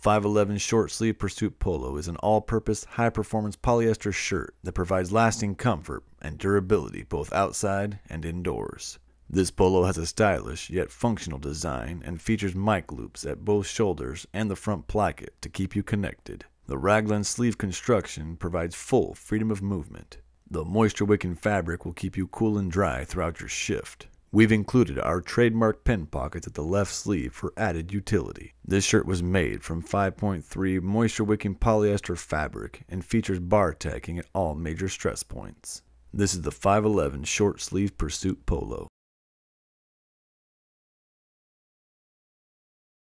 511 short sleeve Pursuit Polo is an all purpose, high performance polyester shirt that provides lasting comfort and durability both outside and indoors. This polo has a stylish yet functional design and features mic loops at both shoulders and the front placket to keep you connected. The raglan sleeve construction provides full freedom of movement. The moisture wicking fabric will keep you cool and dry throughout your shift. We've included our trademark pen pockets at the left sleeve for added utility. This shirt was made from 5.3 moisture wicking polyester fabric and features bar tacking at all major stress points. This is the 511 short sleeve Pursuit Polo.